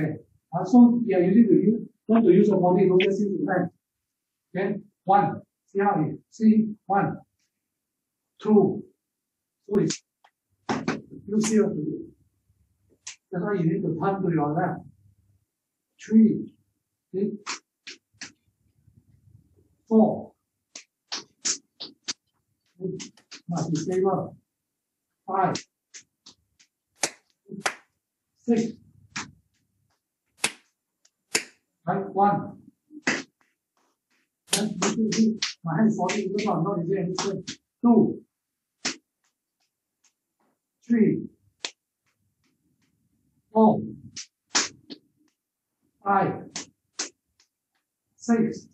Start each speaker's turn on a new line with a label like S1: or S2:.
S1: Okay. Uh, so yeah, you need to use want to use your body into that. Okay. One. See how it. See one. Two. Three. You see what to do. That's why you need to turn to your left. Three. See? Four. Must be stable. Five. Six. Right, one. Then, you see, my hand is not easy, anything. Two. Three. Four. Five. Six.